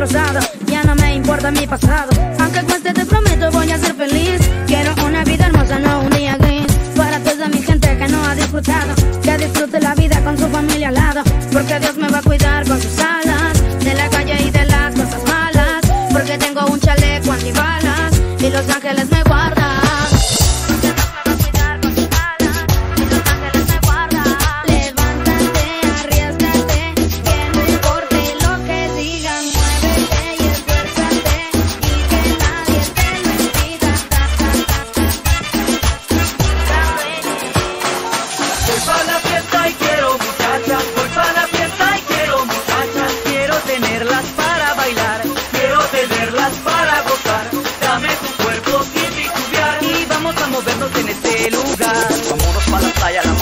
destrozado. Ya no me importa mi pasado, aunque cueste de pronto.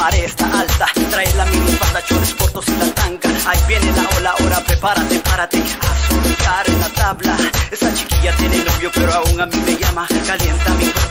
marea está alta. Trae la mini espalda, chores cortos y la tanca. Ahí viene la ola, ahora prepárate, párate. A surcar en la tabla. Esta chiquilla tiene novio, pero aún a mí me llama. Calienta mi cuerpo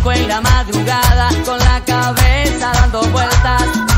loco en la madrugada, con la cabeza dando vueltas.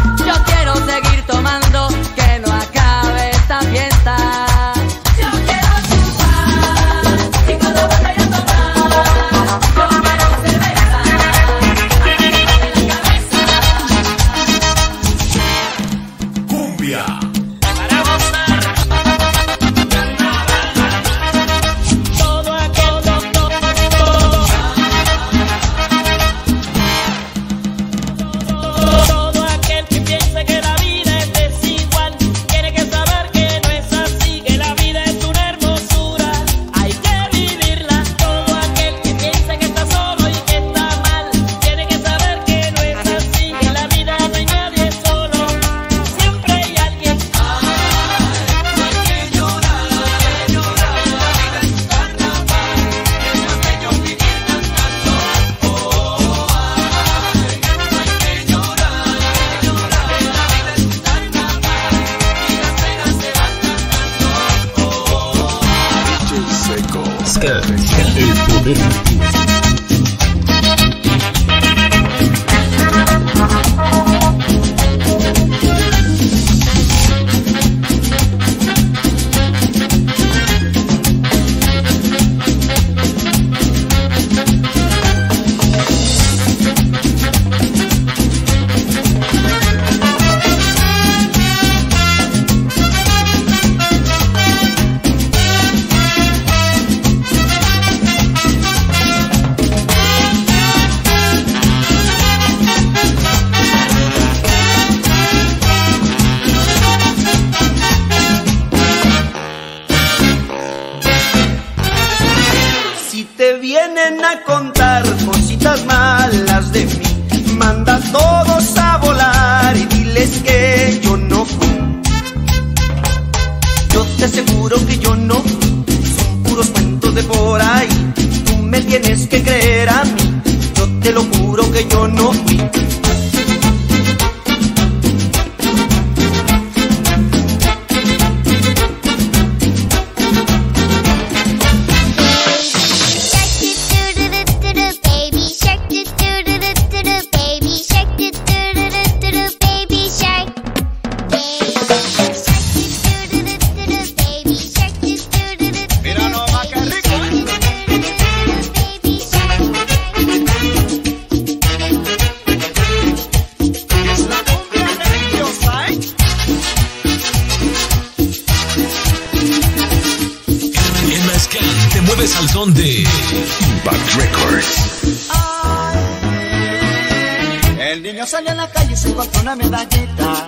El niño salió a la calle y se encontró una medallita.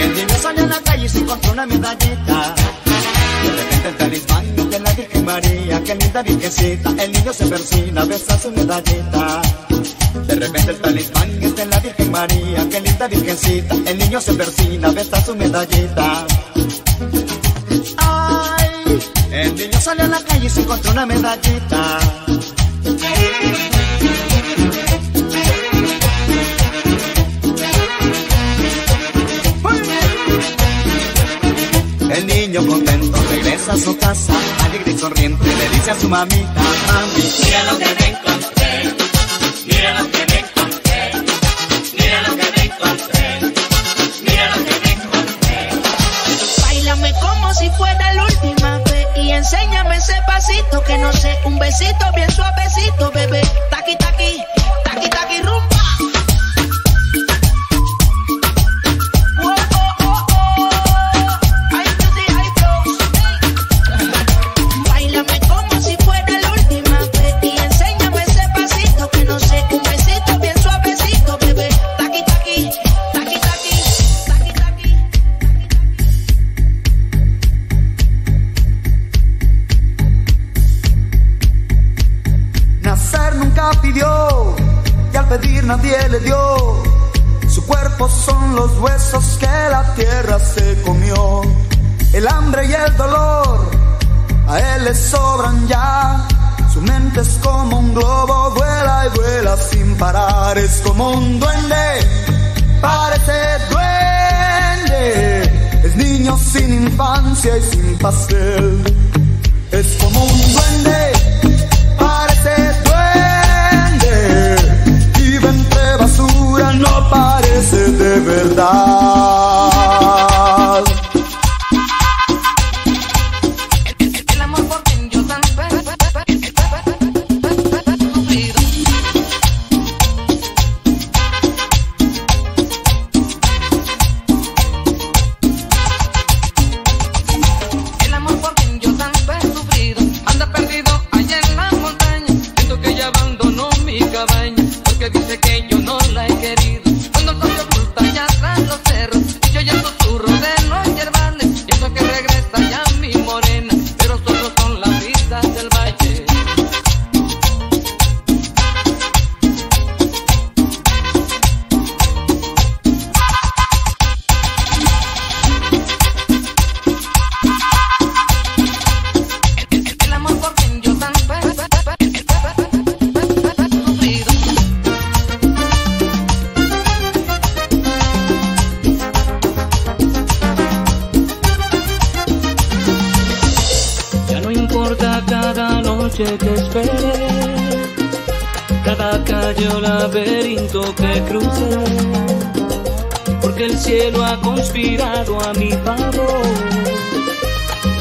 El niño salió a la calle y se encontró una medallita. De repente el talismán de la Virgen María, qué linda virgencita. El niño se persina, besa su medallita. De repente el talismán es de la Virgen María, qué linda virgencita. El niño se persina, besa su medallita. Salió a la calle y se encontró una medallita. El niño contento regresa a su casa, alegre y sonriente le dice a su mamita, mami, mira lo que me encontré, mira lo que me enséñame ese pasito que no sé, un besito bien suavecito, bebé. Nadie le dio. Su cuerpo son los huesos que la tierra se comió. El hambre y el dolor a él le sobran ya. Su mente es como un globo, vuela y vuela sin parar. Es como un duende, parece duende. Es niño sin infancia y sin pastel. Es como un duende, no parece de verdad. Noche esperé, cada calle o laberinto que crucé, porque el cielo ha conspirado a mi favor.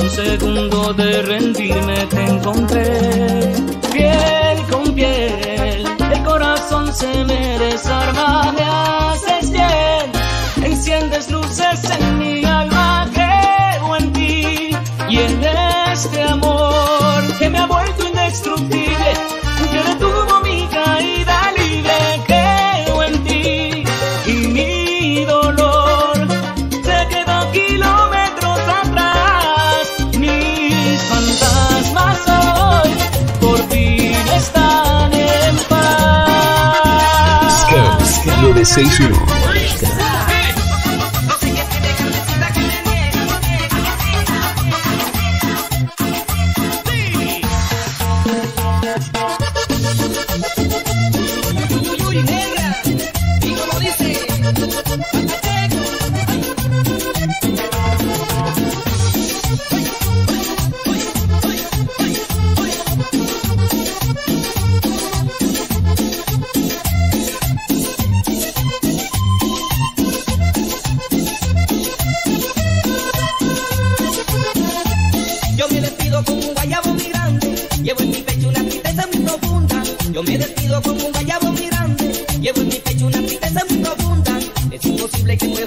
Un segundo de rendirme te encontré, piel con piel, el corazón se me desarma, me haces bien, enciendes luces en mi este amor que me ha vuelto indestructible, que detuvo mi caída libre. Creo en ti y mi dolor se quedó kilómetros atrás. Mis fantasmas hoy por fin están en paz. Scams, 961.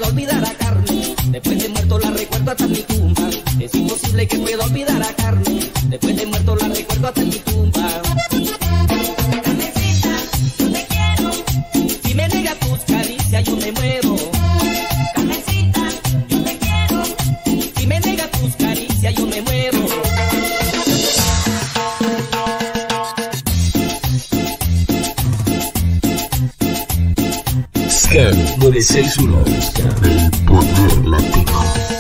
Olvidar a 961. El poder latino.